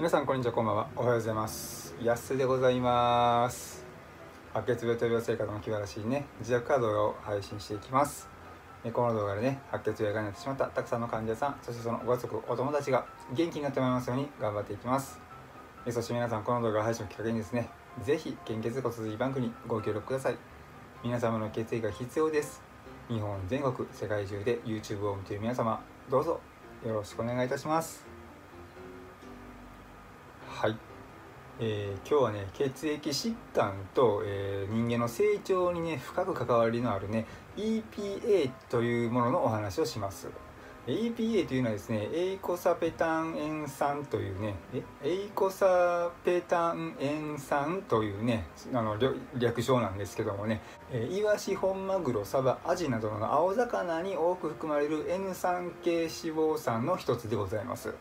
皆さんこんにちはこんばんは。おはようございます。安でございます。白血病と病生活の気晴らしいね自宅カードを配信していきます。この動画でね白血病がになってしまったたくさんの患者さんそしてそのご家族お友達が元気になってもらいますように頑張っていきます。そして皆さんこの動画配信をきっかけにですねぜひ献血骨髄バンクにご協力ください。皆様の血液が必要です。日本全国世界中で YouTube を見ている皆様どうぞよろしくお願いいたします。えー、今日はね血液疾患と、えー、人間の成長にね深く関わりのあるね EPA というもののお話をします。EPA というのはですねエイコサペタン塩酸というねエイコサペタン塩酸というねあの略称なんですけどもねえイワシ本マグロサバアジなどの青魚に多く含まれる N 酸系脂肪酸の一つでございます。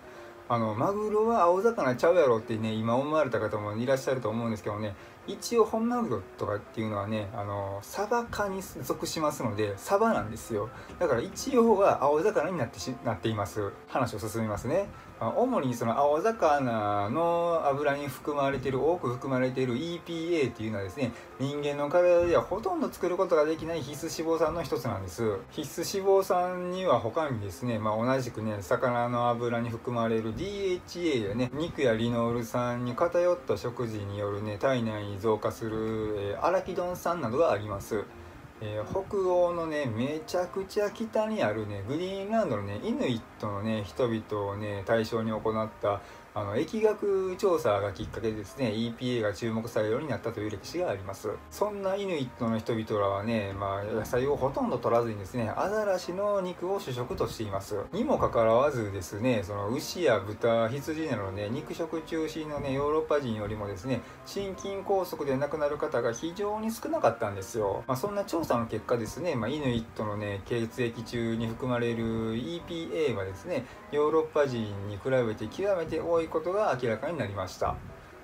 あのマグロは青魚ちゃうやろってね今思われた方もいらっしゃると思うんですけどね一応本マグロとかっていうのはねあのサバ科に属しますのでサバなんですよ。だから一応は青魚になってしなっています。話を進みますね。主にその青魚の油に含まれている多く含まれている EPA っていうのはですね人間の体ではほとんど作ることができない必須脂肪酸の一つなんです。必須脂肪酸には他にですね、まあ、同じくね魚の油に含まれる DHA やね肉やリノール酸に偏った食事によるね体内に増加する、えー、アラキドン酸などがあります。えー、北欧のねめちゃくちゃ北にあるねグリーンランドのねイヌイットのね人々をね対象に行ったあの疫学調査がきっかけでですね EPA が注目されるようになったという歴史があります。そんなイヌイットの人々らはね、まあ、野菜をほとんど取らずにですねアザラシの肉を主食としています。にもかかわらずですねその牛や豚羊などね肉食中心のねヨーロッパ人よりもですね心筋梗塞で亡くなる方が非常に少なかったんですよ、まあ、そんな調査の結果ですね、まあ、イヌイットのね血液中に含まれる EPA はですねヨーロッパ人に比べて極めて多い多いことが明らかになりました。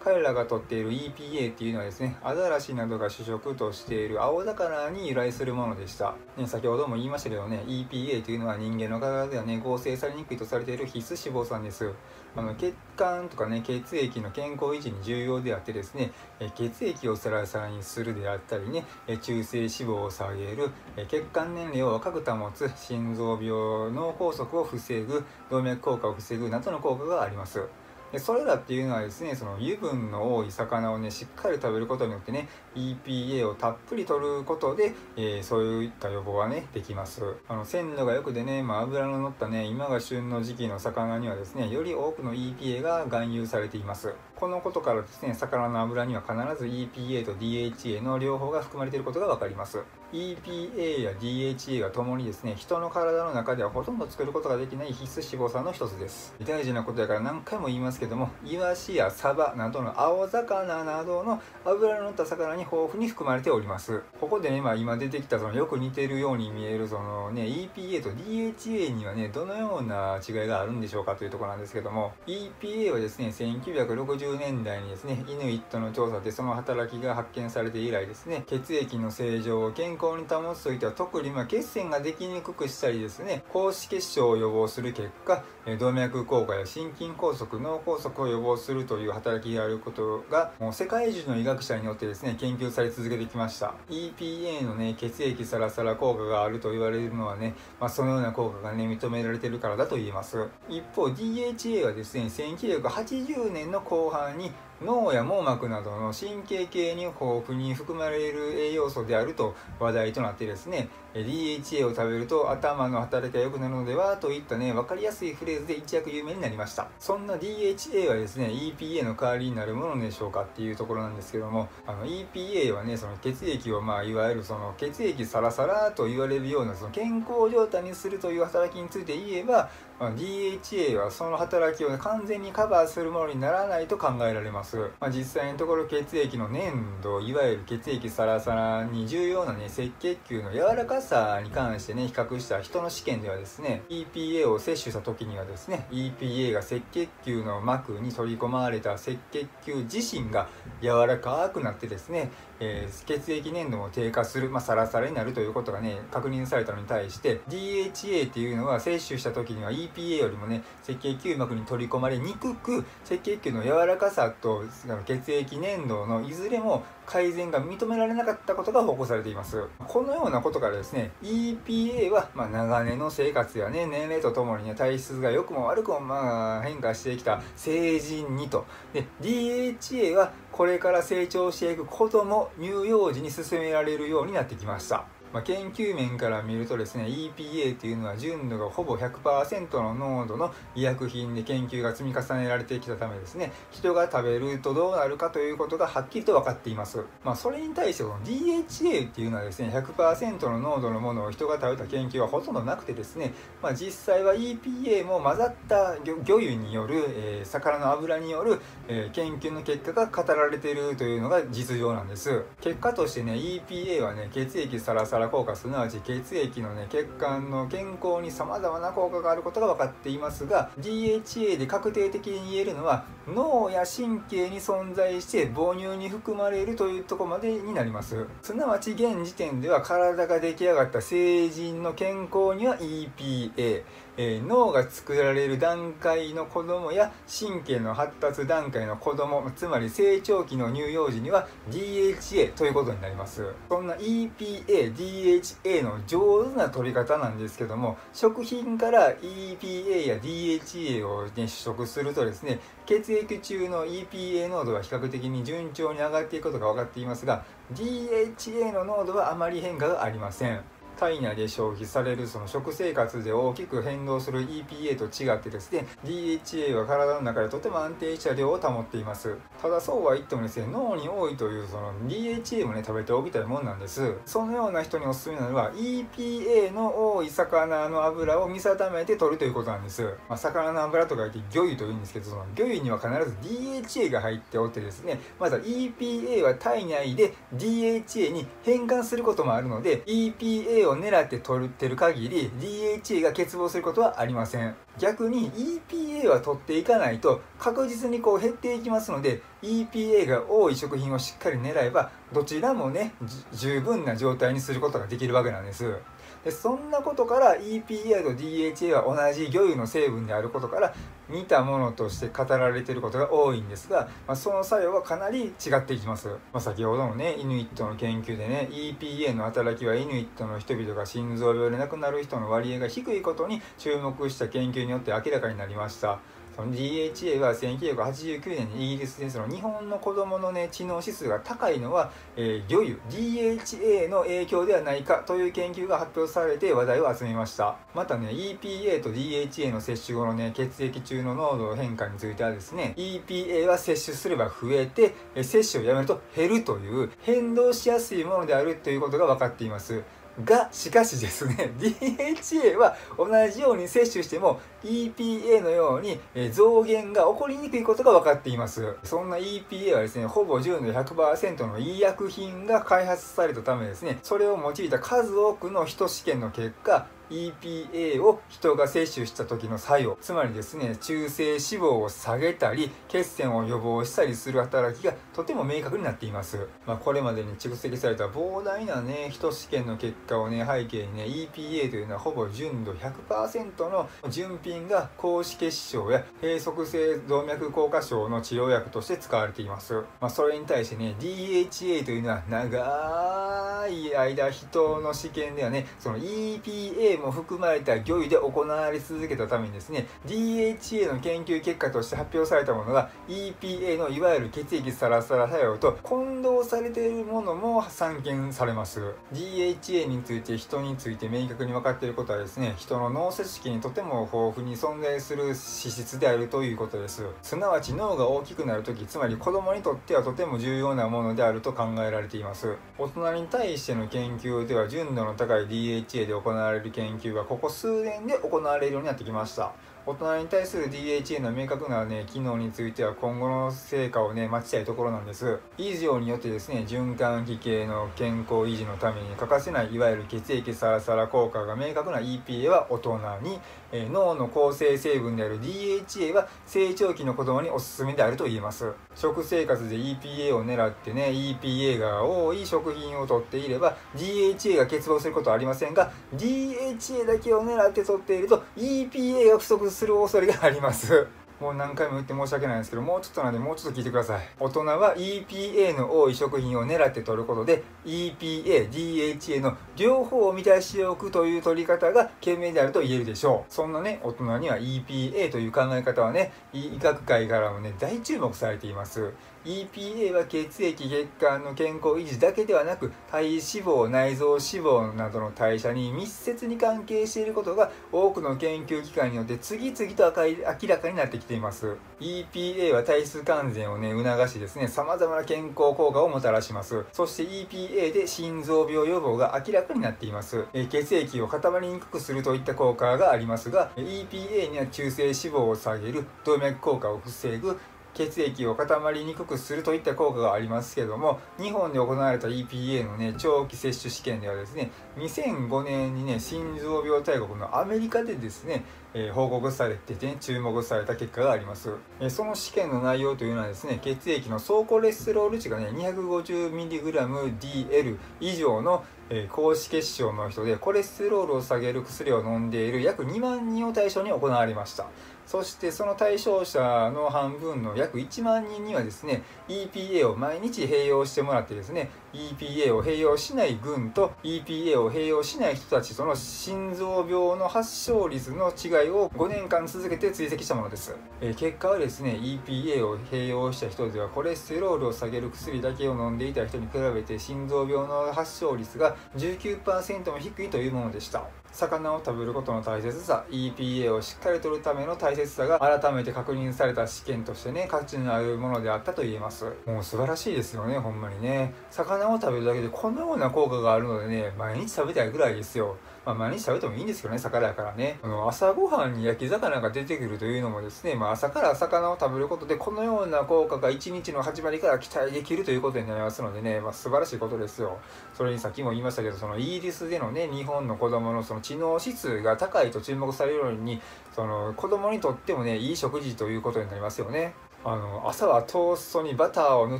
彼らが取っている EPA っていうのはですねアザラシなどが主食としている青魚に由来するものでした、ね、先ほども言いましたけどね EPA というのは人間の体ではね合成されにくいとされている必須脂肪酸です。あの血管とかね血液の健康維持に重要であってですね血液をサラサラにするであったりね中性脂肪を下げる血管年齢を若く保つ心臓病脳梗塞を防ぐ動脈硬化を防ぐなどの効果があります。でそれらっていうのはですねその油分の多い魚をねしっかり食べることによってね EPA をたっぷり取ることで、えー、そういった予防はねできます。あの鮮度が良くでね、まあ、脂の乗ったね今が旬の時期の魚にはですねより多くの EPA が含有されています。このことからですね魚の油には必ず EPA と DHA の両方が含まれていることが分かります。EPA や DHA がともにですね人の体の中ではほとんど作ることができない必須脂肪酸の一つです。大事なことやから何回も言いますけどもイワシやサバなどの青魚などの脂の乗った魚に豊富に含まれております。ここでね、まあ、今出てきたそのよく似てるように見えるそのね EPA と DHA にはねどのような違いがあるんでしょうかというところなんですけども EPA はですね1960年代にですねイヌイットの調査でその働きが発見されて以来ですね血液の正常を健康康に保つといっては特にま血栓ができにくくしたりですね高脂血症を予防する結果動脈硬化や心筋梗塞脳梗塞を予防するという働きがあることがもう世界中の医学者によってですね研究され続けてきました。EPA のね血液サラサラ効果があると言われるのはね、まあ、そのような効果がね認められてるからだと言えます。一方 DHA はですね1980年の後半に脳や網膜などの神経系に豊富に含まれる栄養素であると話題となってですね DHA を食べると頭の働きが良くなるのではといったね分かりやすいフレーズで一躍有名になりました。そんな DHA はですね EPA の代わりになるものでしょうかっていうところなんですけどもあの EPA はねその血液をまあいわゆるその血液サラサラと言われるようなその健康状態にするという働きについて言えば、まあ、DHA はその働きを、完全にカバーするものにならないと考えられます、まあ、実際のところ血液の粘度いわゆる血液サラサラに重要なね赤血球の柔らかさに関してね比較した人の試験ではですね EPA を摂取した時にはですね EPA が赤血球の膜に取り込まれた赤血球自身が柔らかくなってですね、えー、血液粘度も低下する、まあ、サラサラになるということがね確認されたのに対して DHA っていうのは摂取した時には EPA EPA よりもね赤血球膜に取り込まれにくく赤血球の柔らかさと血液粘度のいずれも改善が認められなかったことが報告されています。このようなことからですね EPA はま長年の生活やね年齢とともにね体質が良くも悪くもまあ変化してきた成人にと。で DHA はこれから成長していく子供乳幼児に進められるようになってきました。まあ、研究面から見るとですね EPA というのは純度がほぼ100%の濃度の医薬品で研究が積み重ねられてきたためですね人が食べるとどうなるかということがはっきりと分かっています、まあ、それに対してこの DHA っていうのはですね100%の濃度のものを人が食べた研究はほとんどなくてですね、まあ、実際は EPA も混ざった魚油による、えー、魚の油による、えー、研究の結果が語られているというのが実情なんです。結果としてね EPA はね血液サラサラ効果すなわち血液のね血管の健康にさまざまな効果があることが分かっていますが DHA で確定的に言えるのは脳や神経に存在して母乳に含まれるというとこまでになります。すなわち現時点では体が出来上がった成人の健康には EPA えー、脳が作られる段階の子供や神経の発達段階の子供つまり成長期の乳幼児には DHA ということになります。そんな EPA、DHA の上手な取り方なんですけども食品から EPA や DHA を、ね、取得するとですね血液中の EPA 濃度は比較的に順調に上がっていくことが分かっていますが DHA の濃度はあまり変化がありません。体内で消費されるその食生活で大きく変動する EPA と違ってですね DHA は体の中でとても安定した量を保っています。ただそうは言ってもですね脳に多いというその DHA もね食べておきたいもんなんです。そのような人におすすめなのは EPA の多い魚の油を見定めて取るということなんです、まあ、魚の油とか言って魚油というんですけどその魚油には必ず DHA が入っておってですねまた EPA は体内で DHA に変換することもあるので EPA を狙って取ってる限り DHA が欠乏することはありません。逆に EPA は取っていかないと確実にこう減っていきますので EPA が多い食品をしっかり狙えばどちらもね十分な状態にすることができるわけなんです。でそんなことから EPA と DHA は同じ魚油の成分であることから似たものとして語られていることが多いんですが、まあ、その作用はかなり違っていきます、まあ、先ほどのねイヌイットの研究でね EPA の働きはイヌイットの人々が心臓病で亡くなる人の割合が低いことに注目した研究によって明らかになりました。その DHA は1989年にイギリスでその日本の子供のね知能指数が高いのは、えー、魚油 DHA の影響ではないかという研究が発表されて話題を集めました。またね EPA と DHA の摂取後のね血液中の濃度の変化についてはですね EPA は摂取すれば増えて摂取をやめると減るという変動しやすいものであるということが分かっています。がしかしですね DHA は同じように摂取しても EPA のように増減が起こりにくいことが分かっています。そんな EPA はですねほぼ純度100%の医薬品が開発されたためですねそれを用いた数多くの人試験の結果 EPA を人が摂取した時の作用。つまりですね中性脂肪を下げたり血栓を予防したりする働きがとても明確になっています、まあ、これまでに蓄積された膨大なね人試験の結果をね背景にね EPA というのはほぼ純度100%の純品が高脂血症や閉塞性動脈硬化症の治療薬として使われています、まあ、それに対してね DHA というのは長い間人の試験ではねその EPA も含まれた魚油で行われ続けたためにですね DHA の研究結果として発表されたものが EPA のいわゆる血液サラサラ作用と混同されているものも散見されます。DHA について人について明確に分かっていることはですね人の脳組織にとても豊富に存在する脂質であるということです。すなわち脳が大きくなる時つまり子供にとってはとても重要なものであると考えられています。大人に対しての研究では純度の高い DHA で行われる研研究がここ数年で行われるようになってきました。大人に対する DHA の明確なね機能については今後の成果をね待ちたいところなんです。以上によってですね循環器系の健康維持のために欠かせないいわゆる血液サラサラ効果が明確な EPA は大人に、え、脳の構成成分である DHA は成長期の子供におすすめであると言えます。食生活で EPA を狙ってね EPA が多い食品をとっていれば DHA が欠乏することはありませんが DHA だけを狙ってとっていると EPA が不足するする恐れがあります。もう何回も言って申し訳ないんですけど、もうちょっとなんで、もうちょっと聞いてください。大人は EPA の多い食品を狙って取ることで、EPA、DHA の両方を満たしておくという取り方が賢明であると言えるでしょう。そんなね、大人には EPA という考え方はね、医学界からもね、大注目されています。EPA は血液血管の健康維持だけではなく体脂肪内臓脂肪などの代謝に密接に関係していることが多くの研究機関によって次々と明らかになってきています。EPA は体質改善をね促しですね様々な健康効果をもたらします。そして EPA で心臓病予防が明らかになっています。血液を固まりにくくするといった効果がありますが EPA には中性脂肪を下げる動脈硬化を防ぐ血液を固まりにくくするといった効果がありますけども日本で行われた EPA のね長期接種試験ではですね2005年にね心臓病大国のアメリカでですね、え、報告されてて、ね、注目された結果があります、え、その試験の内容というのはですね血液の総コレステロール値がね 250mgdl 以上のえ、高脂血症の人でコレステロールを下げる薬を飲んでいる約2万人を対象に行われました。そしてその対象者の半分の約1万人にはですね EPA を毎日併用してもらってですね EPA を併用しない群と EPA を併用しない人たちその心臓病の発症率の違いを5年間続けて追跡したものです、えー、結果はですね EPA を併用した人ではコレステロールを下げる薬だけを飲んでいた人に比べて心臓病の発症率が19%も低いというものでした。魚を食べることの大切さ EPA をしっかりとるための大切さが改めて確認された試験としてね価値のあるものであったと言えます。もう素晴らしいですよねほんまにね。魚を食べるだけでこのような効果があるのでね毎日食べたいぐらいですよ。まあ、毎日食べてもいいんですけどね、魚やからね。あの朝ごはんに焼き魚が出てくるというのもですね、まあ、朝から魚を食べることで、このような効果が一日の始まりから期待できるということになりますのでね、まあ、素晴らしいことですよ。それにさっきも言いましたけど、そのイギリスでのね、日本の子供のその知能指数が高いと注目されるように、その子供にとってもね、いい食事ということになりますよね。あの朝はトーストにバターを塗っ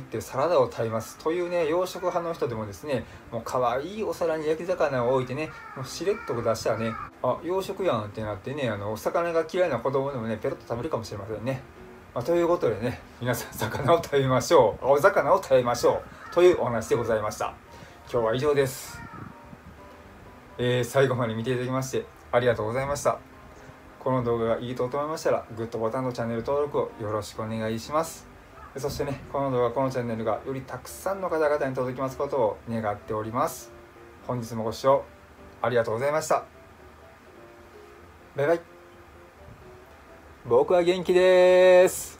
てサラダを食べますというね洋食派の人でもですねもう可愛いお皿に焼き魚を置いてねもうしれっと出したらねあ洋食やんってなってねあのお魚が嫌いな子供でもねペロッと食べるかもしれませんね、まあ、ということでね皆さん魚を食べましょう。青魚を食べましょうというお話でございました。今日は以上です、えー、最後まで見ていただきましてありがとうございました。この動画がいいと思いましたらグッドボタンとチャンネル登録をよろしくお願いします。そしてねこの動画このチャンネルがよりたくさんの方々に届きますことを願っております。本日もご視聴ありがとうございました。バイバイ。僕は元気です。